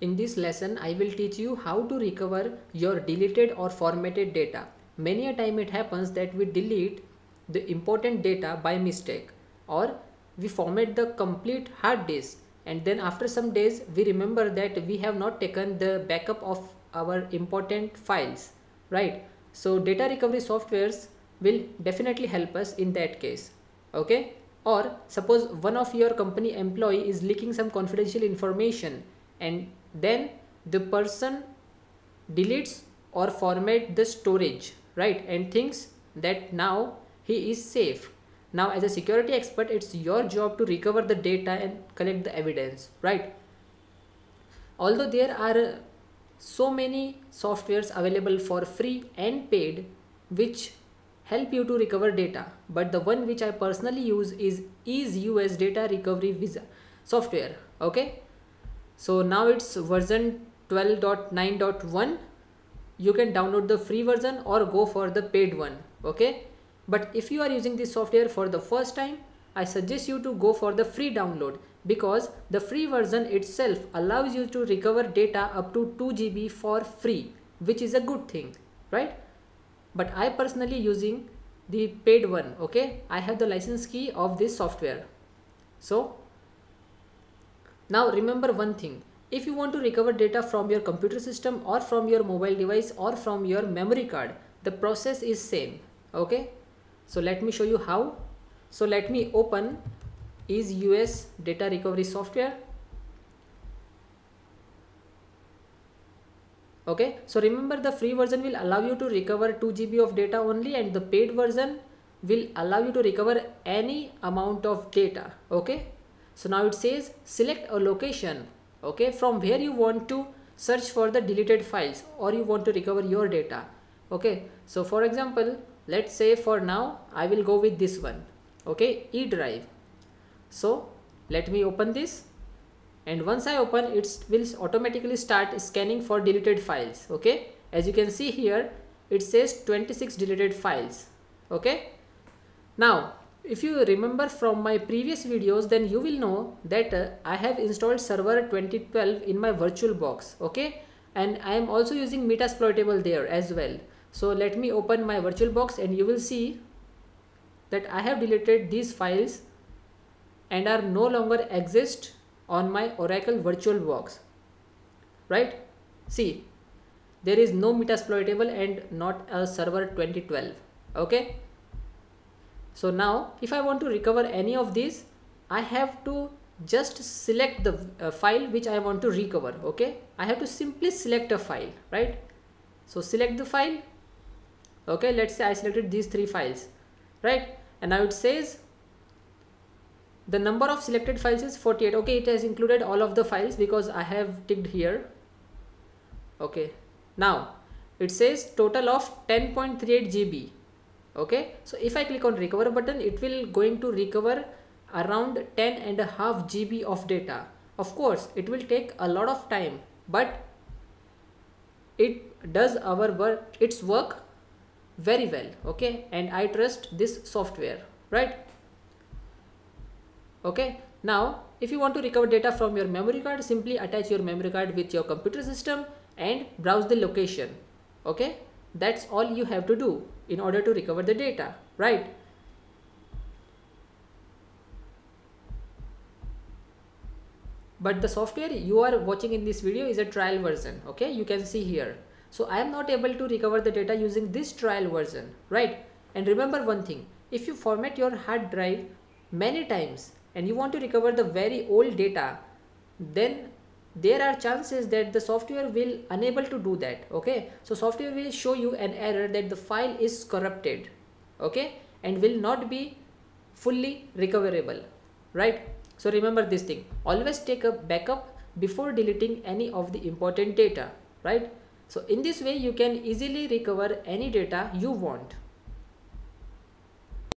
In this lesson, I will teach you how to recover your deleted or formatted data. Many a time it happens that we delete the important data by mistake or we format the complete hard disk and then after some days we remember that we have not taken the backup of our important files, right? So data recovery softwares will definitely help us in that case, okay? Or suppose one of your company employee is leaking some confidential information and then the person deletes or format the storage right and thinks that now he is safe. Now as a security expert it's your job to recover the data and collect the evidence right? Although there are so many softwares available for free and paid which help you to recover data but the one which i personally use is EaseUS data recovery Wizard software okay so now it's version 12.9.1 you can download the free version or go for the paid one okay? But if you are using this software for the first time i suggest you to go for the free download because the free version itself allows you to recover data up to 2 GB for free which is a good thing right? But I personally using the paid one okay? I have the license key of this software. So now remember one thing, if you want to recover data from your computer system or from your mobile device or from your memory card, the process is same. Okay. So let me show you how. So let me open EaseUS data recovery software. Okay. So remember the free version will allow you to recover 2 GB of data only and the paid version will allow you to recover any amount of data. Okay so now it says select a location okay from where you want to search for the deleted files or you want to recover your data okay. So for example let's say for now I will go with this one okay E drive so let me open this and once I open it will automatically start scanning for deleted files okay. As you can see here it says 26 deleted files okay. Now if you remember from my previous videos then you will know that uh, I have installed server 2012 in my virtual box okay? And I am also using Metasploitable there as well. So let me open my virtual box and you will see that I have deleted these files and are no longer exist on my Oracle virtual box right? See there is no Metasploitable and not a server 2012 okay so now if I want to recover any of these I have to just select the uh, file which I want to recover okay? I have to simply select a file right? So select the file okay? Let's say I selected these three files right? And now it says the number of selected files is 48 okay it has included all of the files because I have ticked here okay? Now it says total of 10.38 GB okay? So if I click on recover button it will going to recover around 10 and a half GB of data. Of course it will take a lot of time but it does our work its work very well okay? And I trust this software right? Okay? Now if you want to recover data from your memory card simply attach your memory card with your computer system and browse the location okay? That's all you have to do in order to recover the data, right? But the software you are watching in this video is a trial version, okay? You can see here. So I am not able to recover the data using this trial version, right? And remember one thing, if you format your hard drive many times and you want to recover the very old data, then there are chances that the software will unable to do that okay? So software will show you an error that the file is corrupted okay? And will not be fully recoverable right? So remember this thing. Always take a backup before deleting any of the important data right? So in this way you can easily recover any data you want